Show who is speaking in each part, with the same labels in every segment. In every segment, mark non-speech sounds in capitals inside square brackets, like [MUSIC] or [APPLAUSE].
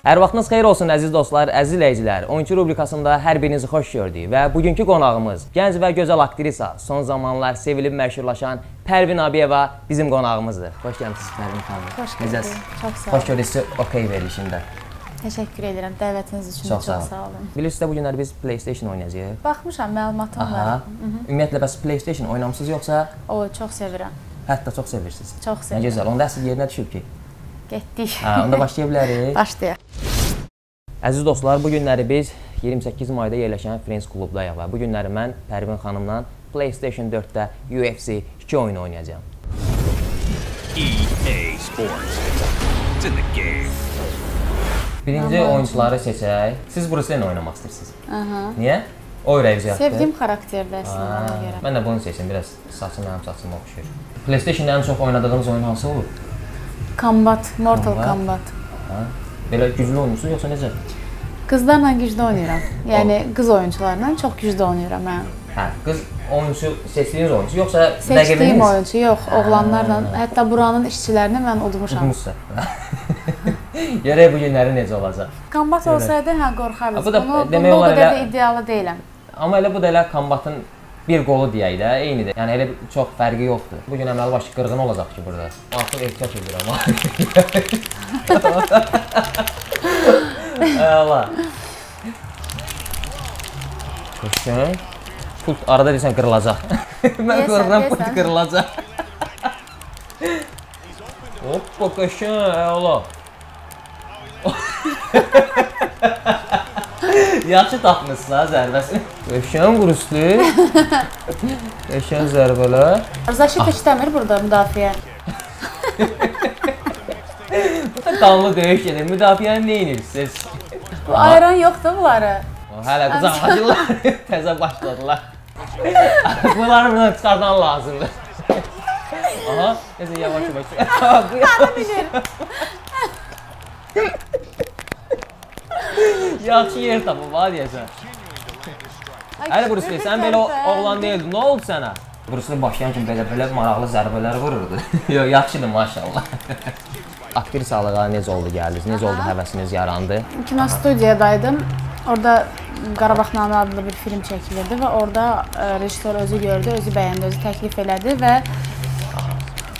Speaker 1: Hər vaxtınız xeyir olsun əziz dostlar, əziz izləyicilər. Oyunçu rubrikasında hər birinizi xoş gördük və bugünkü qonağımız gənc və gözəl aktrisa, son zamanlar sevilib məşhurlaşan Pərvin Abiyeva bizim qonağımızdır. Xoş gəlmisiniz Pərvin xanım.
Speaker 2: Xoş gördük. Çox sağ
Speaker 1: Xoş
Speaker 2: olun.
Speaker 1: gördük sizi OK verilişində.
Speaker 2: Təşəkkür edirəm dəvətiniz üçün
Speaker 1: Çox
Speaker 2: çox,
Speaker 1: sağ olun. Bilirsiniz də bu günləri biz PlayStation oynayacağıq.
Speaker 2: Baxmışam məlumatım
Speaker 1: Aha.
Speaker 2: var.
Speaker 1: Ümumiyyətlə bəs PlayStation oynamısınız yoxsa
Speaker 2: O çox sevirəm.
Speaker 1: hətta çox sevirsiniz?
Speaker 2: Çox
Speaker 1: Nə
Speaker 2: sevirəm.
Speaker 1: gözəl. Onda əsl yerinə düşüb ki.
Speaker 2: Getdik.
Speaker 1: Hə, onda başlaya bilərik. [LAUGHS]
Speaker 2: Başlayaq.
Speaker 1: Əziz dostlar, bu günləri biz 28 mayda yerləşən Friends klubdayıq və bu günləri mən Pərvin xanımla PlayStation 4-də UFC 2 oyunu oynayacağam.
Speaker 3: EA Sports. It's in the game.
Speaker 1: Birinci
Speaker 2: Aman.
Speaker 1: oyunçuları seçək. Siz Bruce Lee-ni oynamaq istəyirsiniz.
Speaker 2: Aha.
Speaker 1: Niyə? O ürək
Speaker 2: Sevdiyim xarakterdir əslində ona görə.
Speaker 1: Mən də bunu seçim. Biraz saçım mənim saçıma oxşuyur. PlayStation-da ən çox oynadığınız oyun hansı olur?
Speaker 2: Combat, Mortal
Speaker 1: Combat.
Speaker 2: Kombat.
Speaker 1: Hə? Belə güclü oyunçusunuz yoxsa necə?
Speaker 2: Qızlarla güclü oynayıram. [LAUGHS] Yəni qız oyunçularla çox güclü oynayıram mən.
Speaker 1: Hə, qız oyunçu seçdiyiniz oyunçu yoxsa
Speaker 2: Seçdiyim oyunçu yox, oğlanlarla, hətta buranın işçilərini mən udmuşam.
Speaker 1: Görək [LAUGHS] bu günləri necə olacaq.
Speaker 2: Kombat olsaydı hə qorxardınız.
Speaker 1: Bu da
Speaker 2: Bunu,
Speaker 1: demək olar elə-
Speaker 2: də iddialı deyiləm.
Speaker 1: Amma elə bu da elə kombatın bir qolu deyək də, eynidir. Yəni elə çox fərqi yoxdur. Bu gün əməli başı qırğın olacaq ki burada. Artıq ehtiyat edirəm. Allah. [LAUGHS] Köşkün. Pult arada deyirsən qırılacaq. [LAUGHS] Mən qorxuram pult qırılacaq. Hoppa köşkün, Allah. [LAUGHS] Yaxşı tapmısınız ha zərbəsini. Köşkün quruslu. [LAUGHS] Köşkün zərbələr.
Speaker 2: Zaşit işləmir burada müdafiə.
Speaker 1: Bu da qanlı döyüş gedir. Müdafiəni nə edirsiniz?
Speaker 2: Bu ayran yoxdur bunları.
Speaker 1: Hələ qucaqlaşırlar, [LAUGHS] təzə başladılar. Bunları buradan çıxardan lazımdır. Aha, necə yavaş yavaş. Bu yavaş. Yaxşı yer tapıb, ha deyəsən. Hələ Bruce Lee, sən belə oğlan deyildin. Nə oldu sənə? Bruce Lee başlayan kimi belə belə maraqlı zərbələr vururdu. [LAUGHS] Yox, yaxşıdır maşallah. [LAUGHS] Aktrisalığa necə oldu gəldiniz? Necə oldu həvəsiniz yarandı?
Speaker 2: Kino studiyadaydım. Orada Qarabağnamə adlı bir film çəkilirdi və orada e, rejissor özü gördü, özü bəyəndi, özü təklif elədi və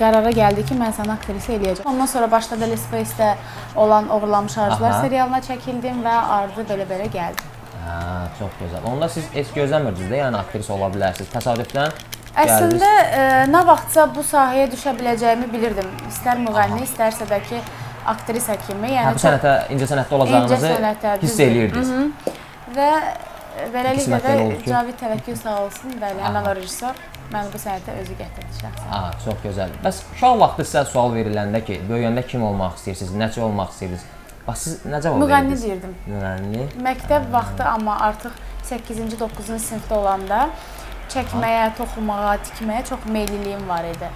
Speaker 2: qərara gəldi ki, mən səni aktrisa eləyəcəm. Ondan sonra başladı Les Space-də olan Oğurlanmış Arzular
Speaker 1: Aha.
Speaker 2: serialına çəkildim və ardı belə-belə gəldi.
Speaker 1: Hə, çox gözəl. Onda siz heç gözləmirdiniz də, yəni aktrisa ola bilərsiniz. Təsadüfən
Speaker 2: Əslində e, nə vaxtsa bu sahəyə düşə biləcəyimi bilirdim. İstər müğənni, istərsə də ki, aktrisa kimi.
Speaker 1: Hə,
Speaker 2: Yəni
Speaker 1: bu sənətə, incə sənətdə olacağınızı
Speaker 2: sənətə,
Speaker 1: hiss eləyirdiniz.
Speaker 2: Mhm. Və e, beləliklə də Cavid Təvəkkül sağ olsun, bəli, həmin rejissor məni bu sənətə özü gətirdi şəxsən.
Speaker 1: Ha, çox gözəl. Bəs uşaq vaxtı sizə sual veriləndə ki, böyüyəndə kim olmaq istəyirsiniz, necə olmaq istəyirsiniz? Bax siz nə cavab
Speaker 2: Müğənni deyirdim.
Speaker 1: Müğənni.
Speaker 2: Məktəb vaxtı amma artıq 8-ci, 9-cu sinifdə olanda çəkməyə, toxumağa, tikməyə çox meyliliyim var idi.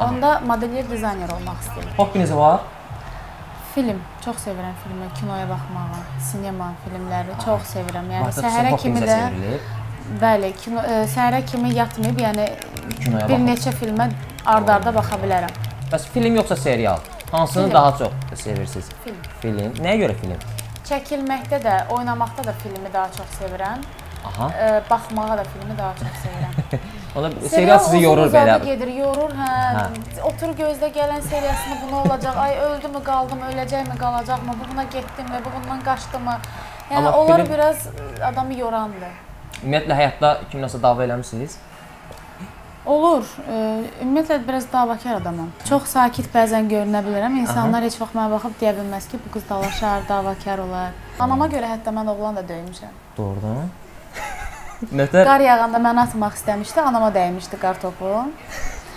Speaker 2: Onda modelyer dizayner olmaq istəyirdim.
Speaker 1: Hobbiniz var?
Speaker 2: Film, çox sevirəm filmi, kinoya baxmağı, sinema filmləri çox sevirəm. Yəni
Speaker 1: Vaxtı
Speaker 2: səhərə kimi də
Speaker 1: çevrilir.
Speaker 2: Bəli, kino e, səhərə kimi yatmayıb, yəni
Speaker 1: Kinoya
Speaker 2: bir
Speaker 1: baxın.
Speaker 2: neçə filmə ard-arda baxa bilərəm.
Speaker 1: Bəs film yoxsa serial? Hansını
Speaker 2: Film.
Speaker 1: daha çox sevirsiniz?
Speaker 2: Film.
Speaker 1: Film. Nəyə görə film?
Speaker 2: Çəkilməkdə də, oynamaqda da filmi daha çox sevirəm.
Speaker 1: Aha.
Speaker 2: E, baxmağa da filmi daha çox sevirəm. [LAUGHS]
Speaker 1: Onda serial sizi
Speaker 2: uzun
Speaker 1: yorur belə.
Speaker 2: gedir, yorur, hə. Otur gözlə gələn seriyasında bu nə olacaq? Ay öldümü, qaldım, öləcəkmi, qalacaqmı? Bu buna getdimmi, bu bundan qaçdımı? Yəni
Speaker 1: Amma
Speaker 2: onlar
Speaker 1: film-
Speaker 2: biraz adamı yorandı.
Speaker 1: Ümumiyyətlə həyatda kimləsə dava eləmisiniz?
Speaker 2: Olur. E, ümumiyyətlə biraz davakar adamam. Çox sakit bəzən görünə bilərəm. İnsanlar heç vaxt mənə baxıb deyə bilməz ki, bu qız dalaşar, davakar olar. Anama görə hətta mən oğlan da döymüşəm.
Speaker 1: Doğrudan. [LAUGHS] Nətər?
Speaker 2: Qar yağanda məni atmaq istəmişdi, anama dəymişdi qar topu.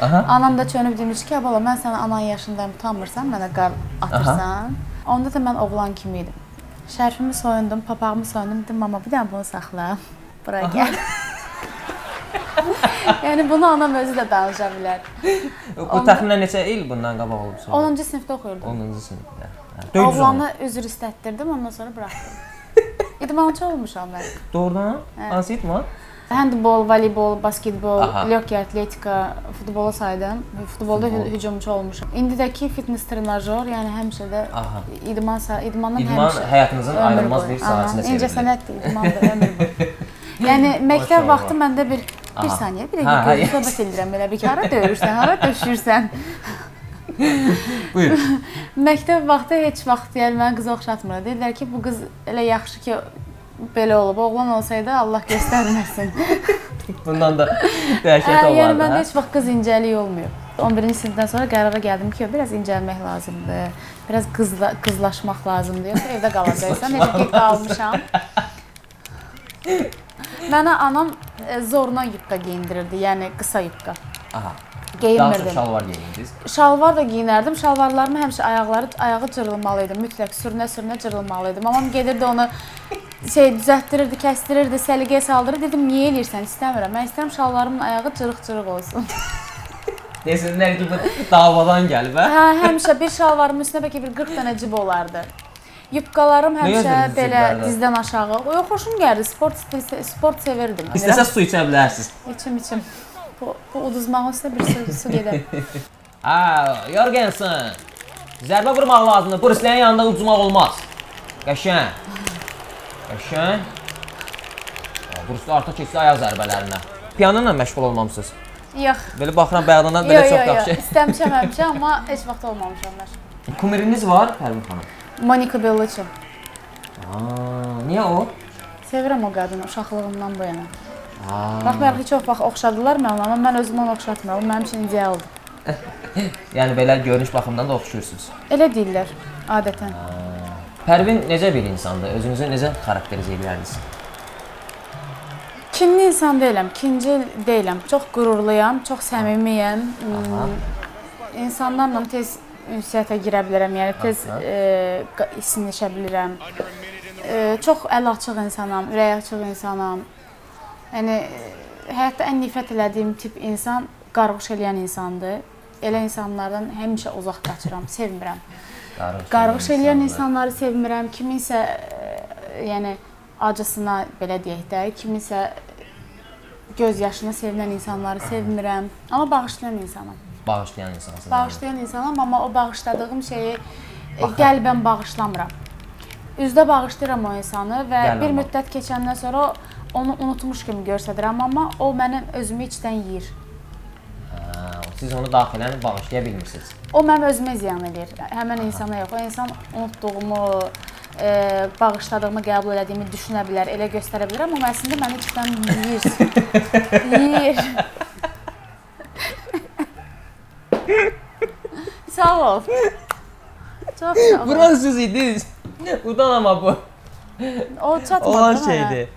Speaker 1: Aha.
Speaker 2: Anam da çönüb demiş ki, "Bala, mən sənə anan yaşındayım, utanmırsan, mənə qar atırsan." Onda da mən oğlan kimi idim. Şərfimi soyundum, papağımı soyundum, dedim, "Mama, bir dənə bunu saxla. Bura gəl." [LAUGHS] yəni bunu anam özü də danışa bilər.
Speaker 1: Bu təxminən neçə il bundan qabaq olub sonra?
Speaker 2: 10-cu sinifdə oxuyurdum.
Speaker 1: 10-cu sinifdə.
Speaker 2: Oğlanı üzr istətdirdim, ondan sonra buraxdım. [LAUGHS] İdmançı olmuşam mən.
Speaker 1: Doğrudan? Hansı idman?
Speaker 2: Handbol, voleybol, basketbol, lyokiya atletika, futbola saydım. Futbolda hü- hücumçu olmuşam. İndidəki fitness trenajör, yəni həmişə də idman idmandan
Speaker 1: İdman
Speaker 2: həmişə
Speaker 1: həyatınızın
Speaker 2: ömür
Speaker 1: ayrılmaz bir
Speaker 2: İncə
Speaker 1: çevrilir.
Speaker 2: sənətdir, idman da ömür boyu. [LAUGHS] Yəni məktəb vaxtı məndə bir bir saniyə, bir dəqiqə
Speaker 1: yes.
Speaker 2: söhbət edirəm belə bir hara döyürsən, hara döşürsən. [LAUGHS]
Speaker 1: Buyur.
Speaker 2: Məktəb vaxtı heç vaxt yəni mənə qıza oxşatmır. Dedilər ki, bu qız elə yaxşı ki belə olub. Oğlan olsaydı Allah göstərməsin. [LAUGHS]
Speaker 1: Bundan da dəhşət
Speaker 2: yəni
Speaker 1: olardı.
Speaker 2: məndə
Speaker 1: hə?
Speaker 2: heç vaxt qız incəlik olmuyor. 11-ci sinifdən sonra qərara gəldim ki, biraz incəlmək lazımdır. Biraz qızla qızlaşmaq lazımdır. Yoxsa evdə qalacaqsan. Necə ki qalmışam. [LAUGHS] Mənə anam e, zorla yubka geyindirirdi, yəni qısa yubka.
Speaker 1: Aha. Daha çox
Speaker 2: Geyinmirdim.
Speaker 1: şalvar geyindiniz.
Speaker 2: Şalvar da geyinərdim. Şalvarlarımı həmişə ayaqları ayağı cırılmalı idi. Mütləq sürünə-sürünə cırılmalı idi. Mamam gedirdi onu şey düzəltdirirdi, kəsdirirdi, səliqəyə saldırırdı. Dedim, niyə eləyirsən? İstəmirəm. Mən istəyirəm şalvarımın ayağı cırıq-cırıq olsun.
Speaker 1: Desinlər ki, bu davadan gəlib, hə?
Speaker 2: hə, həmişə bir şalvarımın üstünə bəlkə bir 40 dənə cib olardı. Yubqalarım həmişə belə dizdən aşağı. O yox, xoşum gəldi. Sport sport sevirdim.
Speaker 1: İstəsəz su içə bilərsiniz.
Speaker 2: içim içim. Bu, bu uduzmağın üstünə bir su, su gedər. [LAUGHS]
Speaker 1: Ha, Jorgensen. Zərbə vurmaq lazımdır. Brusleyin yanında ucmaq olmaz. Qəşəng. Qəşəng. Brusle artıq keçdi ayaq zərbələrinə. Piano ilə məşğul olmamısınız.
Speaker 2: Yox.
Speaker 1: Belə baxıram bayaqdan belə çox
Speaker 2: yox, yox.
Speaker 1: yaxşı.
Speaker 2: İstəmişəm həmişə, amma heç vaxt olmamışam mən.
Speaker 1: Kumiriniz var, Pərvin xanım?
Speaker 2: Monika Bellucci.
Speaker 1: Aa, niyə o?
Speaker 2: Sevirəm o qadını uşaqlığımdan bu yana.
Speaker 1: Aa,
Speaker 2: Baxmayaraq çox vaxt oxşadılar mənə, amma mən özümü onu oxşatmıram. Mənim üçün idealdır.
Speaker 1: yəni belə görünüş baxımından da oxşuyursunuz.
Speaker 2: Elə deyirlər adətən.
Speaker 1: Pərvin necə bir insandır? Özünüzü necə xarakterizə edərdiniz?
Speaker 2: Kinli insan deyiləm, kincil deyiləm. Çox qürurluyam, çox səmimiyəm.
Speaker 1: Aha.
Speaker 2: Hmm, İnsanlarla tez ünsiyyətə girə bilərəm, yəni tez e, isinləşə bilirəm. E, çox əl açıq insanam, ürək açıq insanam. Yəni e, həyatda ən nifrət elədiyim tip insan qarğış eləyən insandır. Elə insanlardan həmişə uzaq qaçıram, sevmirəm.
Speaker 1: Qarğış,
Speaker 2: Qarğış eləyən insanları sevmirəm. Kiminsə e, yəni acısına belə deyək də, kiminsə göz yaşını sevinən insanları sevmirəm, amma bağışlayan insanam.
Speaker 1: Bağışlayan insansınız.
Speaker 2: Bağışlayan insanam, amma o bağışladığım şeyi e,
Speaker 1: Baxın.
Speaker 2: qəlbən bağışlamıram. Üzdə bağışlayıram o insanı və
Speaker 1: Qəlbən
Speaker 2: bir müddət keçəndən sonra onu unutmuş kimi göstərirəm, amma o mənim özümü içdən yeyir.
Speaker 1: Hə, siz onu daxilən bağışlaya bilmirsiniz.
Speaker 2: O mənim özümə ziyan edir. Həmin insana yox. O insan unutduğumu, e, bağışladığımı qəbul elədiyimi düşünə bilər, elə göstərə bilər, amma əslində məni içdən yeyir. [LAUGHS] yeyir. Sağ ol. Çox sağ ol.
Speaker 1: Buran siz idiniz. Udan ama bu.
Speaker 2: O çatmadı.
Speaker 1: Olan
Speaker 2: mənə.
Speaker 1: şeydi.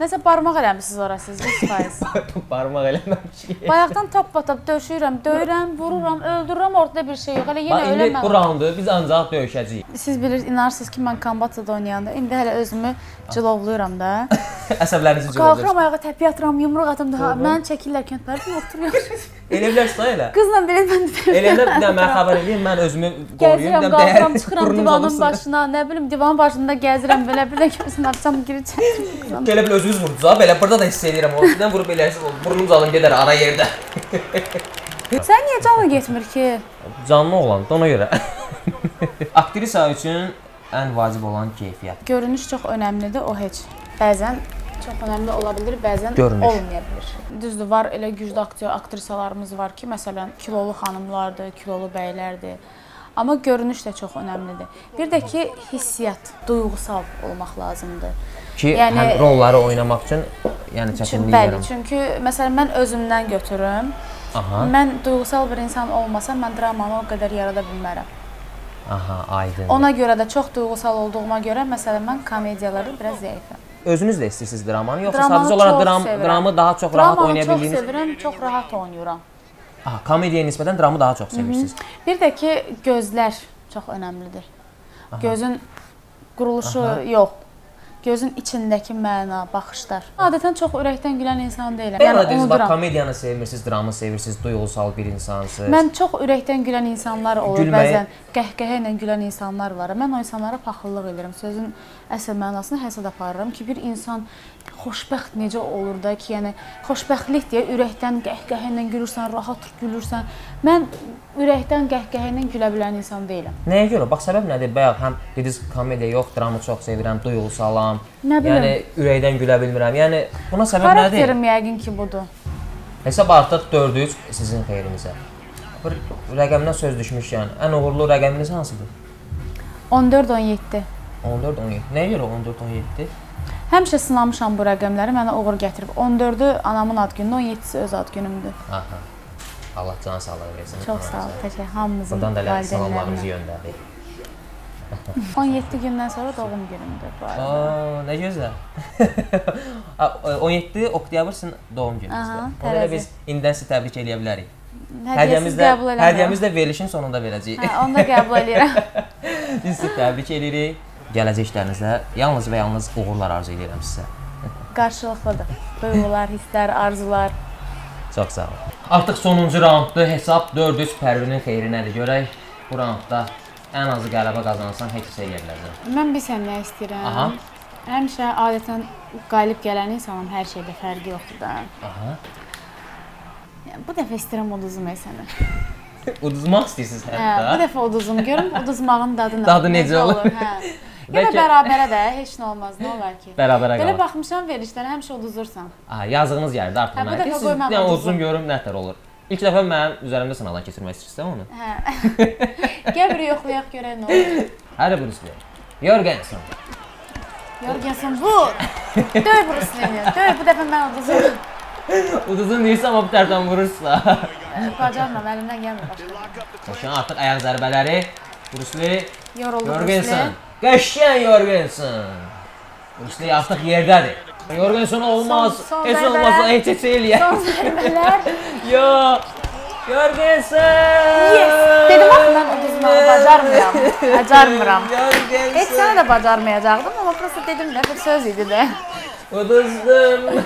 Speaker 2: Nəsə barmaq eləmisiniz ora siz 100%.
Speaker 1: Parmaq eləməmişik.
Speaker 2: Bayaqdan tap-tap döşüyürəm, döyürəm, vururam, öldürürəm, ortada bir şey yox. Elə yenə
Speaker 1: Bax indi
Speaker 2: öləm.
Speaker 1: bu raundu biz ancaq döyüşəcəyik.
Speaker 2: Siz bilir, inarsınız ki, mən kombatada oynayanda indi hələ özümü cilovluyuram da. [LAUGHS]
Speaker 1: Əsəblərinizi
Speaker 2: Qalxıram
Speaker 1: cırılır.
Speaker 2: ayağa təpiyə atıram, yumruq atım daha. Mən çəkirlər kəndlərdə oturuyorum. [LAUGHS]
Speaker 1: Elə bilərsən elə.
Speaker 2: Qızla belə mən də
Speaker 1: Eləyəndə bir də mənə xəbər eləyim, mən özümü qoruyum,
Speaker 2: gəzirəm, qalxıram, [LAUGHS] çıxıram divanın başına, nə bilim, divanın başında gəzirəm belə bir də açsam girib çəkirim.
Speaker 1: Belə bil özünüz vurdunuz ha, belə burada da hiss edirəm. O sizdən vurub elə burnunuz alın gedər ara yerdə. [LAUGHS]
Speaker 2: Sən niyə canın getmir ki?
Speaker 1: Canlı oğlan, ona görə. Aktrisa üçün ən vacib olan keyfiyyət.
Speaker 2: Görünüş çox önəmlidir, o heç. Bəzən çox önəmli ola bilər, bəzən
Speaker 1: Görünüş.
Speaker 2: olmaya bilər. Düzdür, var elə güclü aktyor, aktrisalarımız var ki, məsələn, kilolu xanımlardır, kilolu bəylərdir. Amma görünüş də çox önəmlidir. Bir də ki, hissiyat, duyğusal olmaq lazımdır.
Speaker 1: Ki,
Speaker 2: Yəni-
Speaker 1: həm rolları oynamaq üçün yəni çətinlik
Speaker 2: bəli,
Speaker 1: yaram.
Speaker 2: çünki məsələn mən özümdən götürüm.
Speaker 1: Aha,
Speaker 2: Mən duyğusal bir insan olmasam, mən dramanı o qədər yarada bilmərəm.
Speaker 1: aha, aydın.
Speaker 2: Ona görə də çox duyğusal olduğuma görə məsələn mən komediyalarda biraz zəifəm.
Speaker 1: Özünüz də istəyirsiniz dramanı, yoxsa
Speaker 2: Dramanı
Speaker 1: sadəcə olaraq
Speaker 2: çox
Speaker 1: dram,
Speaker 2: sevirəm.
Speaker 1: dramı daha çox rahat
Speaker 2: Dramanı
Speaker 1: oynaya
Speaker 2: çox
Speaker 1: bildiyiniz?
Speaker 2: sevirəm, çox rahat oynayıram.
Speaker 1: Aha, komediyaya nisbətən dramı daha çox sevirsiniz.
Speaker 2: Bir də ki, gözlər çox önəmlidir. Gözün quruluşu
Speaker 1: Aha.
Speaker 2: yox. gözün içindəki məna, baxışlar. Adətən çox ürəkdən gülən insan deyiləm.
Speaker 1: Yəni
Speaker 2: Yəni
Speaker 1: bax komediyanı sevirsiniz, dramı sevirsiniz, duyğusal bir insansınız.
Speaker 2: Mən çox ürəkdən gülən insanlar olur,
Speaker 1: Gülməyi-
Speaker 2: bəzən qəhqəhə ilə gülən insanlar var. Mən o insanlara paxıllıq edirəm. Sözün əsl mənasını həsəd aparıram ki, bir insan xoşbəxt necə olur da ki, yəni xoşbəxtlik deyə ürəkdən qəhqəhə ilə gülürsən, rahat gülürsən. Mən ürəkdən qəhqəhə ilə gülə bilən insan deyiləm.
Speaker 1: Nəyə görə? Bax səbəb nədir? Bayaq həm dediniz komediya yox, dramı çox sevirəm, duyğusalam.
Speaker 2: Nə bilim.
Speaker 1: Yəni ürəkdən gülə bilmirəm. Yəni buna səbəb nədir?
Speaker 2: Xarakterim yəqin ki, budur.
Speaker 1: Hesab artıq 4-3 sizin xeyrinizə. Bir rəqəmdən söz düşmüş yəni. Ən uğurlu rəqəminiz hansıdır?
Speaker 2: 14-17.
Speaker 1: 14 17. Nəyə görə 14 17?
Speaker 2: Həmişə sınamışam bu rəqəmləri, mənə uğur gətirib. 14-ü anamın ad günüdür, 17-si öz ad günümdür.
Speaker 1: Aha. Allah can sağlığı versin.
Speaker 2: Çox sağ ol, təşəkkür hamımızın
Speaker 1: Buradan da salamlarımızı göndərdik.
Speaker 2: 17 [LAUGHS] [LAUGHS] gündən sonra doğum günümdür bu arada.
Speaker 1: Aa, nə gözəl. [LAUGHS] A, 17 oktyabr sizin doğum gününüzdür. Elə
Speaker 2: tərəzi.
Speaker 1: biz indidən sizi təbrik eləyə bilərik. Hədiyyəmiz də hədiyyəmiz də verilişin sonunda verəcəyik.
Speaker 2: Hə, onu da qəbul edirəm. [LAUGHS]
Speaker 1: Biz sizi təbrik edirik. Gələcək işlərinizdə yalnız və yalnız uğurlar arzu edirəm sizə. [LAUGHS]
Speaker 2: Qarşılıqlıdır. Duyğular, hisslər, arzular.
Speaker 1: Çox sağ olun. Artıq sonuncu raunddur. Hesab 4-3 Pərvinin xeyrinədir. Görək bu raundda ən azı qələbə qazansan heç şey eləyə bilərsən.
Speaker 2: Mən bir sən nə istəyirəm?
Speaker 1: Aha.
Speaker 2: Həmişə adətən qalib gələn insanam, hər şeydə fərqi yoxdur da.
Speaker 1: Aha.
Speaker 2: Yəni, bu dəfə istəyirəm uduzum səni. [LAUGHS]
Speaker 1: Uduzmaq istəyirsiniz
Speaker 2: Hə, bu
Speaker 1: hətta.
Speaker 2: dəfə uduzum. Görüm uduzmağın dadı nə?
Speaker 1: Dadı necə olur?
Speaker 2: Hə. [LAUGHS] Yenə
Speaker 1: Bəlkə-
Speaker 2: bərabərə də heç nə olmaz, nə olar ki?
Speaker 1: Bərabərə
Speaker 2: Belə
Speaker 1: qalır.
Speaker 2: baxmışam verilişlərə həmişə uduzursan.
Speaker 1: Aha, yazığınız gəldi artıq
Speaker 2: Hə, bu
Speaker 1: mənə.
Speaker 2: dəfə
Speaker 1: nə
Speaker 2: uduzum.
Speaker 1: görüm nətər olur. İlk dəfə mənim üzərimdə sınaqdan keçirmək istəyirsən onu.
Speaker 2: Hə. [LAUGHS] Gəl bir yoxlayaq görək nə olur.
Speaker 1: Hələ Bruce Lee. Jorgensen.
Speaker 2: Yorgensen vur. Döy Bruce Lee-ni. Döy bu dəfə mən uduzum. [LAUGHS]
Speaker 1: Uduzun deyirsə amma bu tərəfdən vurursa.
Speaker 2: Bacarmam, əlimdən gəlmir başqa.
Speaker 1: Başına artıq ayaq zərbələri. Lee. Qəşəng Jorgensen. Bruce Lee artıq yerdədir. Jorgensen olmaz. Heç olmazsa heç heç eləyər.
Speaker 2: Son zərbələr. [LAUGHS]
Speaker 1: Yo. Jorgensen.
Speaker 2: Yes. Dedim axı mən uduzmağı bacarmıram. [LAUGHS] Bacarmıram.
Speaker 1: Jorgensen.
Speaker 2: Heç sənə də bacarmayacaqdım, amma prosta dedim də bir söz idi də.
Speaker 1: Uduzdum.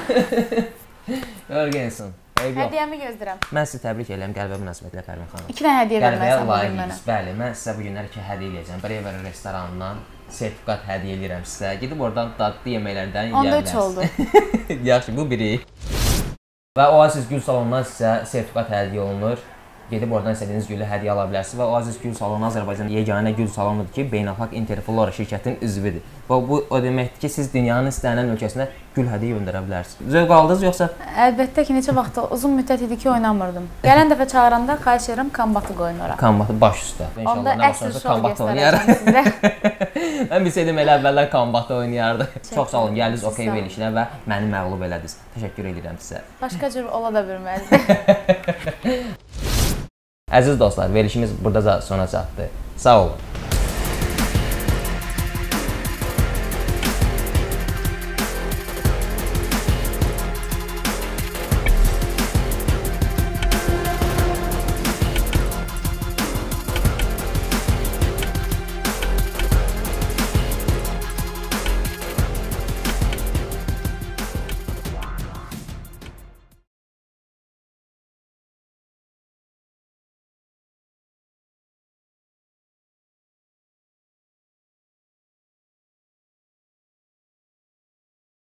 Speaker 1: Yox.
Speaker 2: Hədiyyəmi gözləyirəm.
Speaker 1: Mən sizi təbrik edirəm qəlbə münasibətilə Fərmin xanım.
Speaker 2: İki dənə hədiyyə verməlisən bu gün mənə.
Speaker 1: Bəli, mən sizə bu günlər iki hədiyyə eləyəcəm. Brewer restoranından sertifikat hədiyyə eləyirəm sizə. Gedib oradan dadlı yeməklərdən yeyə bilərsiniz.
Speaker 2: üç oldu. [LAUGHS]
Speaker 1: Yaxşı, bu biri. Və Oasis Gül salonundan sizə sertifikat hədiyyə olunur. Gedib oradan istədiyiniz gülü hədiyyə ala bilərsiniz və Oasis Gül salonu Azərbaycanın yeganə gül salonudur ki, beynəlxalq Interflora şirkətinin üzvüdür. Və bu o deməkdir ki, siz dünyanın istənilən ölkəsinə gül hədiyyə göndərə bilərsiniz. Zövq aldınız yoxsa
Speaker 2: Əlbəttə ki, neçə vaxt uzun müddət idi ki, oynamırdım. Gələn dəfə çağıranda xahiş edirəm kombatı qoyun ora.
Speaker 1: kombatı baş üstə?
Speaker 2: Onda
Speaker 1: nə
Speaker 2: əsl şou göstərəcəm sizə. [LAUGHS]
Speaker 1: Mən bilsəydim elə əvvəllər kombatda oynayardıq. Çox sağ olun, gəldiniz
Speaker 2: olun.
Speaker 1: verilişinə və məni məğlub elədiniz. Təşəkkür edirəm sizə.
Speaker 2: Başqa cür ola da bilməzdi. [LAUGHS]
Speaker 1: Əziz dostlar, verilişimiz burada da sona çatdı. Sağ olun.